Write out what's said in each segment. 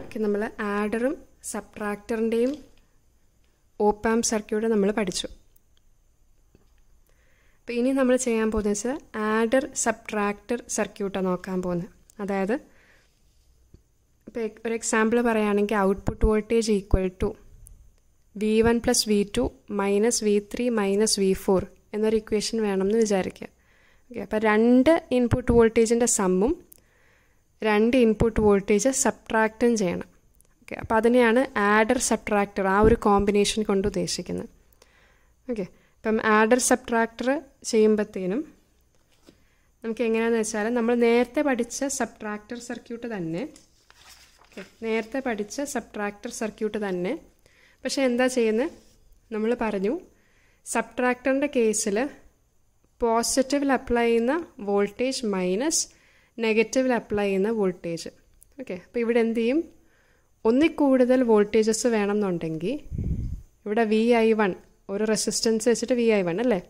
Okay നമ്മൾ ആഡറും സബ്ട്രാക്ടറിന്റെയും op-amp circuit നമ്മൾ പഠിച്ചു. അപ്പോൾ ഇനി നമ്മൾ ചെയ്യാൻ പോകുന്നത് വെച്ചാൽ ആഡർ സബ്ട്രാക്ടർ സർക്യൂട്ടാണ് നോക്കാൻ പോകുന്നത്. അതായത് ഇപ്പോൾ ഒരു എക്സാമ്പിൾ പറയുകയാണെങ്കിൽ output voltage equal to V one plus V two minus V three minus V four എന്നൊരു ഇക്വേഷൻ വേണമെന്ന് വിചാരിക്കുക. ഓക്കെ അപ്പോൾ രണ്ട് ഇൻപുട്ട് വോൾട്ടേജിന്റെ സമ്മും രണ്ട് ഇൻപുട്ട് വോൾട്ടേജ് സബ്ട്രാക്റ്റും ചെയ്യണം. ഓക്കെ അപ്പോൾ അതിനെയാണ് ആഡർ സബ്ട്രാക്ടർ ആ ഒരു കോമ്പിനേഷൻ കൊണ്ട് ഉദ്ദേശിക്കുന്നത്. ഓക്കെ ഇപ്പം ആഡർ സബ്ട്രാക്ടർ ചെയ്യുമ്പോഴത്തേനും നമുക്ക് എങ്ങനെയാണെന്ന് വെച്ചാൽ നമ്മൾ നേരത്തെ പഠിച്ച സബ്ട്രാക്ടർ സർക്യൂട്ട് തന്നെ ഓക്കെ നേരത്തെ പഠിച്ച സബ്ട്രാക്ടർ സർക്യൂട്ട് തന്നെ പക്ഷേ എന്താ ചെയ്യുന്നത് നമ്മൾ പറഞ്ഞു സബ്ട്രാക്ടറിന്റെ കേസിൽ പോസിറ്റീവിൽ അപ്ലൈ ചെയ്യുന്ന വോൾട്ടേജ് മൈനസ് നെഗറ്റീവിൽ അപ്ലൈ ചെയ്യുന്ന വോൾട്ടേജ് ഓക്കെ അപ്പോൾ ഇവിടെ എന്ത് ചെയ്യും? ഒന്നിൽ കൂടുതൽ വോൾട്ടേജസ് വേണമെന്നുണ്ടെങ്കിൽ ഇവിടെ വി ഐ വൺ ഒരു റെസിസ്റ്റൻസ് വെച്ചിട്ട് വി ഐ വൺ അല്ലേ?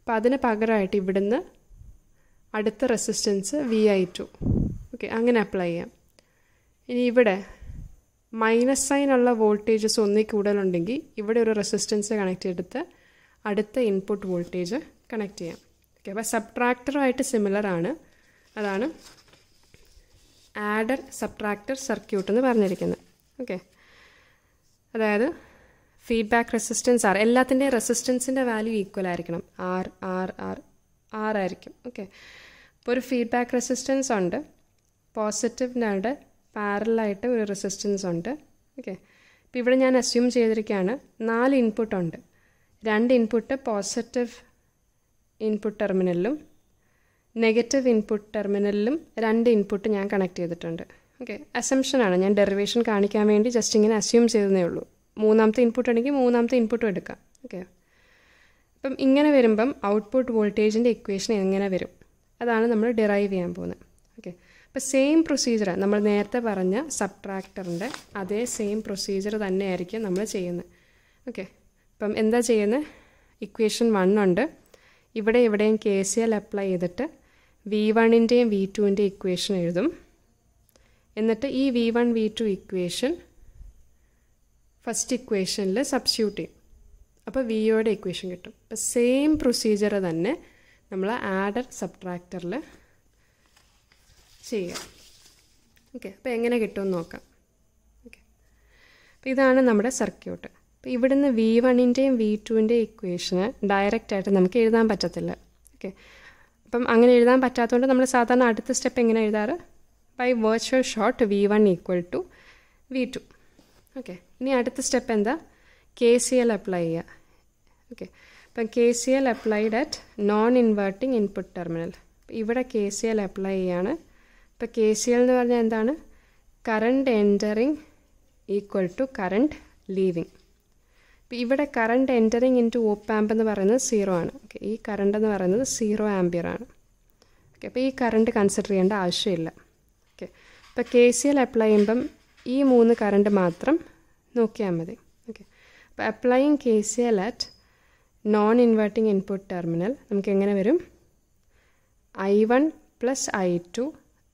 അപ്പോൾ അതിന് പകരമായിട്ട് ഇവിടുന്ന് അടുത്ത resistance V I two okay അങ്ങനെ അപ്ലൈ ചെയ്യാം. ഇനി ഇവിടെ മൈനസ് സൈൻ ഉള്ള വോൾട്ടേജസ് ഒന്നിൽ കൂടുതലുണ്ടെങ്കിൽ ഇവിടെ ഒരു റെസിസ്റ്റൻസ് കണക്ട് ചെയ്തെടുത്ത് അടുത്ത ഇൻപുട്ട് വോൾട്ടേജ് കണക്ട് ചെയ്യാം. ഓക്കെ അപ്പോൾ സബ്ട്രാക്ടറുമായിട്ട് സിമിലർ ആണ്. അതാണ് ആഡർ സബ്ട്രാക്ടർ സർക്യൂട്ട് എന്ന് പറഞ്ഞിരിക്കുന്നത്. ഓക്കെ അതായത് ഫീഡ്ബാക്ക് റെസിസ്റ്റൻസ് ആർ എല്ലാത്തിന്റെയും റെസിസ്റ്റൻസിന്റെ വാല്യൂ ഈക്വൽ ആയിരിക്കണം. ആർ ആർ ആർ ആർ ആയിരിക്കും. ഓക്കെ അപ്പോൾ ഒരു ഫീഡ്ബാക്ക് റെസിസ്റ്റൻസ് ഉണ്ട്. പോസിറ്റീവിനുണ്ട് പാരലായിട്ട് ഒരു റെസിസ്റ്റൻസ് ഉണ്ട്. ഓക്കെ ഇപ്പോൾ ഇവിടെ ഞാൻ അസ്യൂം ചെയ്തിരിക്കുകയാണ് നാല് ഇൻപുട്ട് ഉണ്ട്. രണ്ട് ഇൻപുട്ട് പോസിറ്റീവ് ഇൻപുട്ട് ടെർമിനലിലും നെഗറ്റീവ് ഇൻപുട്ട് ടെർമിനലിലും രണ്ട് ഇൻപുട്ട് ഞാൻ കണക്ട് ചെയ്തിട്ടുണ്ട്. ഓക്കെ അസംഷനാണ് ഞാൻ ഡെറിവേഷൻ കാണിക്കാൻ വേണ്ടി ജസ്റ്റ് ഇങ്ങനെ അസ്യൂം ചെയ്തതേ ഉള്ളൂ. മൂന്നാമത്തെ ഇൻപുട്ട് ആണെങ്കിൽ മൂന്നാമത്തെ ഇൻപുട്ടും എടുക്കാം. ഓക്കെ അപ്പം ഇങ്ങനെ വരുമ്പം ഔട്ട്പുട്ട് വോൾട്ടേജിന്റെ ഇക്വേഷൻ എങ്ങനെ വരും? അതാണ് നമ്മൾ ഡിറൈവ് ചെയ്യാൻ പോകുന്നത്. ഓക്കെ അപ്പോൾ സെയിം പ്രൊസീജിയർ നമ്മൾ നേരത്തെ പറഞ്ഞ സബ്ട്രാക്ടറിന്റെ അതേ സെയിം പ്രൊസീജിയർ തന്നെയായിരിക്കും നമ്മൾ ചെയ്യുന്നത്. ഓക്കെ അപ്പം എന്താ ചെയ്യുന്നത്? ഇക്വേഷൻ വൺ ഉണ്ട്. ഇവിടെ ഇവിടെയും കെ സി എൽ അപ്ലൈ ചെയ്തിട്ട് വി വണ്ണിന്റെയും വി ടുവിന്റെയും ഇക്വേഷൻ എഴുതും. എന്നിട്ട് ഈ V one V two equation first ഇക്വേഷനിൽ സബ്സ്റ്റിറ്റ്യൂട്ട് ചെയ്യും. അപ്പോൾ വിയോയുടെ ഇക്വേഷൻ കിട്ടും. അപ്പോൾ സെയിം പ്രൊസീജിയർ തന്നെ നമ്മൾ ആഡർ സബ്ട്രാക്ടറിൽ ചെയ്യാം. ഓക്കെ അപ്പോൾ എങ്ങനെ കിട്ടുമെന്ന് നോക്കാം. ഓക്കെ അപ്പോൾ ഇതാണ് നമ്മുടെ സർക്യൂട്ട് അപ്പോൾ ഇവിടുന്ന് വി വണ്ണിന്റെയും വി ടുവിന്റെയും ഇക്വേഷന് ഡയറക്റ്റായിട്ട് നമുക്ക് എഴുതാൻ പറ്റത്തില്ല. ഓക്കെ അപ്പം അങ്ങനെ എഴുതാൻ പറ്റാത്തതുകൊണ്ട് നമ്മൾ സാധാരണ അടുത്ത സ്റ്റെപ്പ് എങ്ങനെ എഴുതാറ്? By virtual short V one equal to V two okay ഇനി അടുത്ത സ്റ്റെപ്പ് എന്താ? കെ സി എൽ അപ്ലൈ ചെയ്യുക. ഓക്കെ അപ്പം K C L applied at non inverting input terminal ഇവിടെ കെ സി എൽ അപ്ലൈ ചെയ്യാണ്. ഇപ്പോൾ കെ സി എൽ എന്ന് പറഞ്ഞാൽ എന്താണ്? Current entering equal to current leaving ഇവിടെ current entering into op amp എന്ന് പറയുന്നത് സീറോ ആണ്. ഓക്കെ ഈ കറണ്ട് എന്ന് പറയുന്നത് സീറോ ആംബിയർ ആണ്. ഓക്കെ അപ്പോൾ ഈ കറണ്ട് കൺസിഡർ ചെയ്യേണ്ട ആവശ്യമില്ല. ഓക്കെ അപ്പോൾ കെ സി എൽ അപ്ലൈ ചെയ്യുമ്പം ഈ മൂന്ന് കറണ്ട് മാത്രം നോക്കിയാൽ മതി. ഓക്കെ അപ്പോൾ applying K C L at non inverting input terminal നമുക്ക് എങ്ങനെ വരും? I one plus I two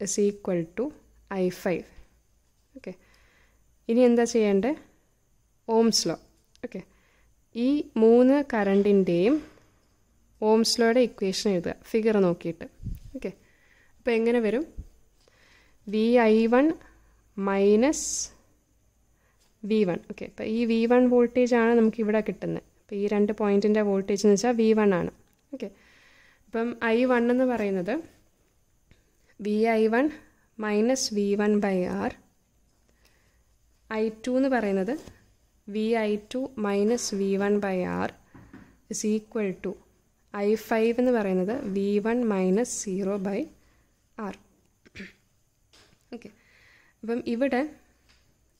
is equal to I five okay ഇനി എന്താ ചെയ്യേണ്ടത് ഓംസ് ലോ. ഓക്കെ ഈ മൂന്ന് കറണ്ടിന്റെയും ഓംസ്ലോയുടെ ഇക്വേഷൻ എഴുതുക. ഫിഗർ നോക്കിയിട്ട്. ഓക്കെ അപ്പോൾ എങ്ങനെ വരും? V I one minus V one okay അപ്പോൾ ഈ വി വൺ വോൾട്ടേജ് ആണ് നമുക്ക് ഇവിടെ കിട്ടുന്നത് അപ്പോൾ ഈ രണ്ട് പോയിന്റിന്റെ വോൾട്ടേജ് എന്ന് വെച്ചാൽ വി വൺ ആണ്. ഓക്കെ അപ്പം ഐ വൺ എന്ന് പറയുന്നത് V I one minus V one by R I two എന്ന് പറയുന്നത് V I two minus V one by R is equal to I five എന്ന് പറയുന്നത് V one minus zero by R okay അപ്പം ഇവിടെ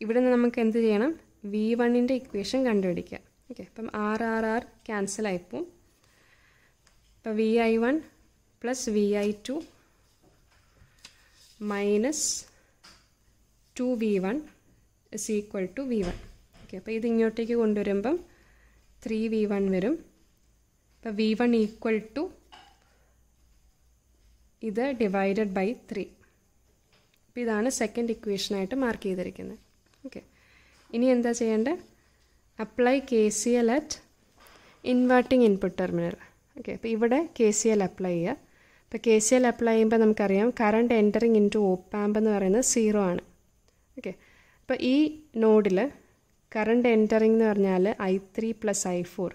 ഇവിടെ നിന്ന് നമുക്ക് എന്ത് ചെയ്യണം? വി വണ്ണിന്റെ ഇക്വേഷൻ കണ്ടുപിടിക്കുക. ഓക്കെ അപ്പം ആർ ആർ ആർ ക്യാൻസൽ ആയിപ്പോവും അപ്പോൾ V I one plus V I two minus two V one is equal to V one okay അപ്പോൾ ഇത് ഇങ്ങോട്ടേക്ക് കൊണ്ടുവരുമ്പം ത്രീ വി വൺ വരും. അപ്പോൾ വി വൺ ഈക്വൽ ടു ഇത് ഡിവൈഡഡ് ബൈ ത്രീ അപ്പോൾ ഇതാണ് സെക്കൻഡ് ഇക്വേഷനായിട്ട് മാർക്ക് ചെയ്തിരിക്കുന്നത്. ഓക്കെ ഇനി എന്താ ചെയ്യേണ്ടത് apply K C L at inverting input terminal okay അപ്പോൾ ഇവിടെ കെ സി എൽ അപ്ലൈ ചെയ്യുക. അപ്പോൾ കെ സി എൽ അപ്ലൈ ചെയ്യുമ്പോൾ നമുക്കറിയാം കറണ്ട് എന്ററിങ് ഇൻ ടു എന്ന് പറയുന്നത് സീറോ ആണ്. ഓക്കെ അപ്പോൾ ഈ നോഡിൽ കറണ്ട് എന്ററിങ് എന്ന് പറഞ്ഞാൽ I three plus I four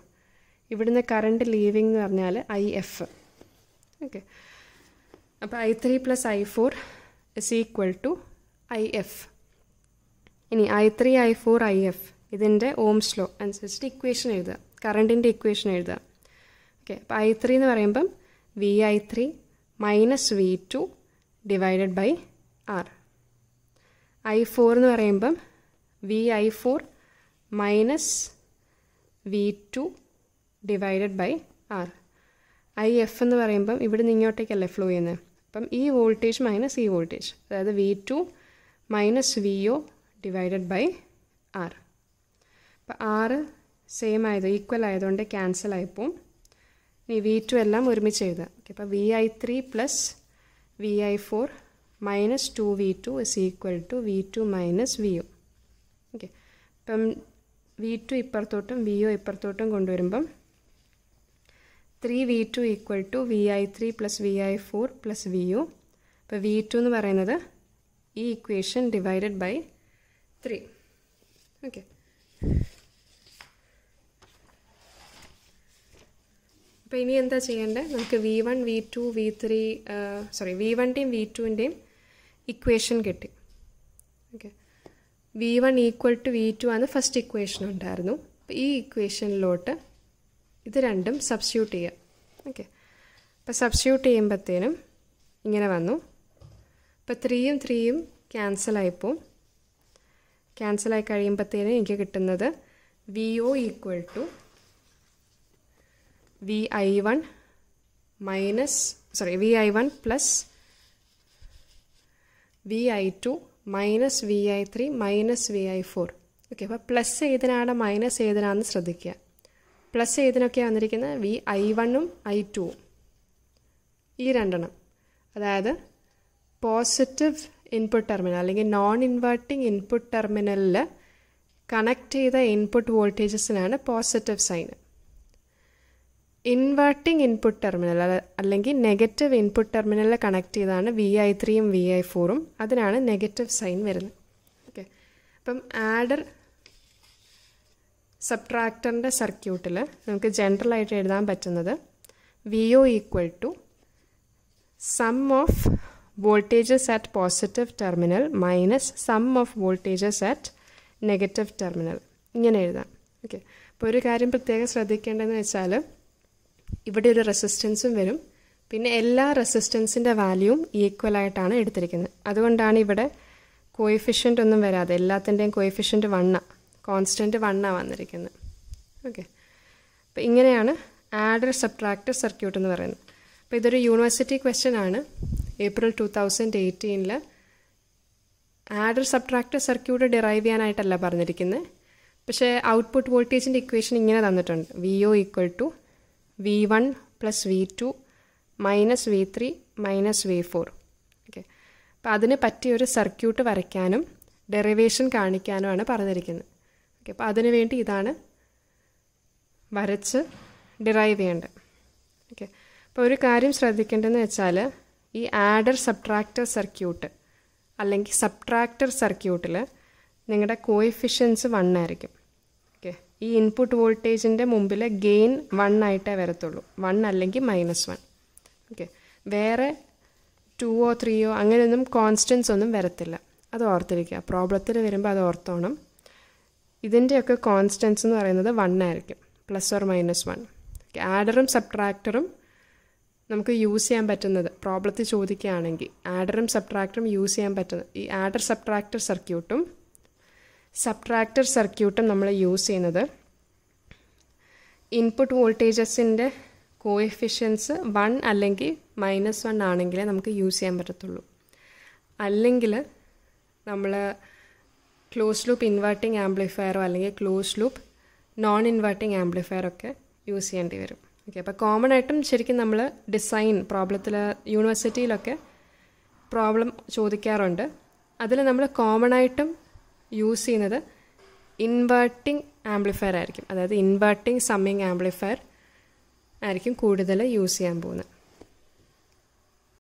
ഇവിടുന്ന് കറണ്ട് ലീവിങ് എന്ന് പറഞ്ഞാൽ ഐ എഫ് ഓക്കെ അപ്പോൾ I three plus I four is equal to I F ഇനി I three I four I F ഇതിന്റെ ഓംസ് ലോ അനുസരിച്ചിട്ട് ഇക്വേഷൻ എഴുതുക. കറണ്ടിന്റെ ഇക്വേഷൻ എഴുതുക. ഓക്കെ അപ്പോൾ ഐ ത്രീ എന്ന് പറയുമ്പം V I three minus V two divided by R I four എന്ന് പറയുമ്പം V I four minus V two divided by R I F എന്ന് പറയുമ്പം ഇവിടെ നിന്ന് ഇങ്ങോട്ടേക്കല്ലേ ഫ്ലോ ചെയ്യുന്നത് അപ്പം ഈ വോൾട്ടേജ് മൈനസ് ഈ വോൾട്ടേജ് അതായത് V two minus V O divided by R അപ്പം ആറ് സെയിം ആയത് ഈക്വൽ ആയതുകൊണ്ട് ക്യാൻസൽ ആയിപ്പോവും ഇനി വി ടു എല്ലാം ഒരുമിച്ച് എഴുതുക. ഓക്കെ അപ്പോൾ V I three plus V I four minus two V two is equal to V two minus V O okay അപ്പം വി ടു ഇപ്പുറത്തോട്ടും വി ഒ ഇപ്പുറത്തോട്ടും കൊണ്ടുവരുമ്പം three V two equal to V I three plus V I four plus V U അപ്പോൾ V two എന്ന് പറയുന്നത് ഈ equation divided by three okay അപ്പോൾ ഇനി എന്താ ചെയ്യേണ്ടത് നമുക്ക് V one V two V three sorry V വണ്ണിന്റെയും V ടുവിന്റെയും ഇക്വേഷൻ കിട്ടി. Okay V one equal to V two ആണ് ഫസ്റ്റ് ഇക്വേഷൻ ഉണ്ടായിരുന്നു. ഈ ഇക്വേഷനിലോട്ട് ഇത് രണ്ടും സബ്സ്റ്റിറ്റ്യൂട്ട് ചെയ്യുക ഓക്കെ അപ്പോൾ സബ്സ്റ്റിറ്റ്യൂട്ട് ചെയ്യുമ്പോഴത്തേനും ഇങ്ങനെ വന്നു. അപ്പോൾ ത്രീയും ത്രീയും ക്യാൻസലായിപ്പോവും ക്യാൻസലായി കഴിയുമ്പോഴത്തേനും എനിക്ക് കിട്ടുന്നത് V O equal to V I one minus sorry V I one plus V I two minus V I three minus V I four. Okay അപ്പോൾ പ്ലസ് ഏതിനാണ് മൈനസ് ഏതിനാണെന്ന് ശ്രദ്ധിക്കുക. പ്ലസ് ഏതിനൊക്കെയാണ് വന്നിരിക്കുന്നത്? വി ഐ വണ്ണും ഐ ടുവും ഈ രണ്ടെണ്ണം. അതായത് പോസിറ്റീവ് ഇൻപുട്ട് ടെർമിനൽ അല്ലെങ്കിൽ നോൺ ഇൻവേർട്ടിംഗ് ഇൻപുട്ട് ടെർമിനലിൽ കണക്ട് ചെയ്ത input വോൾട്ടേജസിനാണ് positive sign inverting input terminal അല്ലെങ്കിൽ നെഗറ്റീവ് ഇൻപുട്ട് ടെർമിനലിൽ കണക്ട് ചെയ്താണ് വി ഐ ത്രീയും വി ഐ ഫോറും അതിനാണ് നെഗറ്റീവ് സൈൻ വരുന്നത്. ഓക്കെ അപ്പം ആഡർ സബ്ട്രാക്ടറിന്റെ സർക്യൂട്ടിൽ നമുക്ക് ജനറൽ ആയിട്ട് എഴുതാൻ പറ്റുന്നത് V O equal to sum of voltages at positive terminal minus sum of voltages at negative terminal ഇങ്ങനെ എഴുതാം. ഓക്കെ അപ്പോൾ ഒരു കാര്യം പ്രത്യേകം ശ്രദ്ധിക്കേണ്ടതെന്ന് വെച്ചാൽ ഇവിടെ ഒരു റെസിസ്റ്റൻസും വരും. പിന്നെ എല്ലാ റെസിസ്റ്റൻസിന്റെ വാല്യൂവും ഈക്വൽ ആയിട്ടാണ് എടുത്തിരിക്കുന്നത്. അതുകൊണ്ടാണ് ഇവിടെ കോയിഫിഷ്യന്റ് ഒന്നും വരാതെ എല്ലാത്തിന്റെയും കോയിഫിഷ്യന്റ് വണ്ണ കോൺസ്റ്റന്റ് വണ്ണ വന്നിരിക്കുന്നത്. ഓക്കെ അപ്പോൾ ഇങ്ങനെയാണ് ആഡർ സബ്ട്രാക്ടർ സർക്യൂട്ട് എന്ന് പറയുന്നത്. അപ്പോൾ ഇതൊരു യൂണിവേഴ്സിറ്റി ക്വസ്റ്റ്യൻ ആണ്. ഏപ്രിൽ ടു തൗസൻഡ് എയ്റ്റീനിൽ ആഡർ സബ്ട്രാക്ടർ സർക്യൂട്ട് ഡിറൈവ് ചെയ്യാനായിട്ടല്ല പറഞ്ഞിരിക്കുന്നത്. പക്ഷേ ഔട്ട്പുട്ട് വോൾട്ടേജിന്റെ ഇക്വേഷൻ ഇങ്ങനെ തന്നിട്ടുണ്ട്. V O equal to V one plus V two minus V three minus V four okay അപ്പോൾ അതിന് പറ്റിയൊരു സർക്യൂട്ട് വരയ്ക്കാനും ഡെറിവേഷൻ കാണിക്കാനുമാണ് പറഞ്ഞിരിക്കുന്നത്. ഓക്കെ അപ്പോൾ അതിനു വേണ്ടി ഇതാണ് വരച്ച് ഡിറൈവ് ചെയ്യേണ്ടത്. ഓക്കെ അപ്പോൾ ഒരു കാര്യം ശ്രദ്ധിക്കേണ്ടതെന്ന് വെച്ചാൽ ഈ ആഡർ സബ്ട്രാക്ടർ സർക്യൂട്ട് അല്ലെങ്കിൽ സബ്ട്രാക്ടർ സർക്യൂട്ടിൽ നിങ്ങളുടെ കോയിഫിഷ്യൻസ് വൺ ആയിരിക്കും. ഈ ഇൻപുട്ട് വോൾട്ടേജിന്റെ മുമ്പിൽ ഗെയിൻ വൺ ആയിട്ടേ വരത്തുള്ളൂ. വൺ അല്ലെങ്കിൽ മൈനസ് വൺ ഓക്കെ വേറെ ടുവോ ത്രീയോ അങ്ങനെയൊന്നും കോൺസ്റ്റൻസ് ഒന്നും വരത്തില്ല. അത് ഓർത്തിരിക്കുക. പ്രോബ്ലത്തിൽ വരുമ്പോൾ അത് ഓർത്തോണം. ഇതിന്റെയൊക്കെ കോൺസ്റ്റൻസ് എന്ന് പറയുന്നത് വൺ ആയിരിക്കും. പ്ലസ് ഓർ മൈനസ് വൺ ആഡറും സബ്ട്രാക്ടറും നമുക്ക് യൂസ് ചെയ്യാൻ പറ്റുന്നത്. പ്രോബ്ലത്തിൽ ചോദിക്കുകയാണെങ്കിൽ ആഡറും സബ്ട്രാക്ടറും യൂസ് ചെയ്യാൻ പറ്റുന്നത് ഈ ആഡർ സബ്ട്രാക്ടർ സർക്യൂട്ടും സബ്ട്രാക്ടർ സർക്യൂട്ടും നമ്മൾ യൂസ് ചെയ്യുന്നത്. ഇൻപുട്ട് വോൾട്ടേജസിന്റെ കോഎഫിഷ്യൻസ് വൺ അല്ലെങ്കിൽ മൈനസ് വൺ ആണെങ്കിലേ നമുക്ക് യൂസ് ചെയ്യാൻ പറ്റത്തുള്ളൂ. അല്ലെങ്കിൽ നമ്മൾ ക്ലോസ് ലൂപ്പ് ഇൻവേർട്ടിംഗ് ആംപ്ലിഫയറോ അല്ലെങ്കിൽ ക്ലോസ് ലൂപ്പ് നോൺ ഇൻവെർട്ടിംഗ് ആംപ്ലിഫയറോ ഒക്കെ യൂസ് ചെയ്യേണ്ടി വരും. ഓക്കെ അപ്പോൾ കോമൺ ആയിട്ടും ശരിക്കും നമ്മൾ ഡിസൈൻ പ്രോബ്ലത്തിൽ യൂണിവേഴ്സിറ്റിയിലൊക്കെ പ്രോബ്ലം ചോദിക്കാറുണ്ട്. അതിൽ നമ്മൾ കോമൺ ആയിട്ടും യൂസ് ചെയ്യുന്നത് ഇൻവേർട്ടിംഗ് ആംപ്ലിഫയർ ആയിരിക്കും. അതായത് ഇൻവേർട്ടിംഗ് സമ്മിങ് ആംപ്ലിഫയർ ആയിരിക്കും കൂടുതൽ യൂസ് ചെയ്യാൻ പോകുന്നത്.